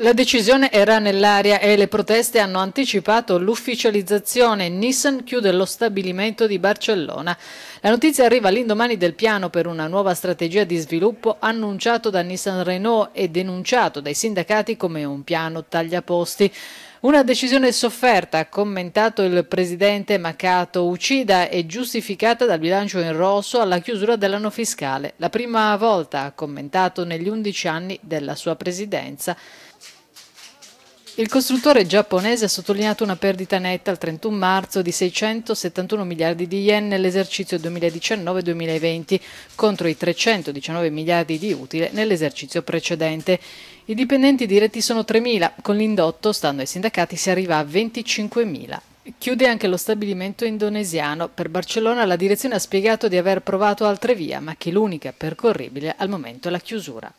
La decisione era nell'aria e le proteste hanno anticipato l'ufficializzazione. Nissan chiude lo stabilimento di Barcellona. La notizia arriva all'indomani del piano per una nuova strategia di sviluppo annunciato da Nissan Renault e denunciato dai sindacati come un piano tagliaposti. Una decisione sofferta, ha commentato il presidente Macato Ucida e giustificata dal bilancio in rosso alla chiusura dell'anno fiscale. La prima volta, ha commentato, negli 11 anni della sua presidenza. Il costruttore giapponese ha sottolineato una perdita netta al 31 marzo di 671 miliardi di yen nell'esercizio 2019-2020 contro i 319 miliardi di utile nell'esercizio precedente. I dipendenti diretti sono 3.000, con l'indotto, stando ai sindacati, si arriva a 25.000. Chiude anche lo stabilimento indonesiano. Per Barcellona la direzione ha spiegato di aver provato altre vie, ma che l'unica percorribile al momento è la chiusura.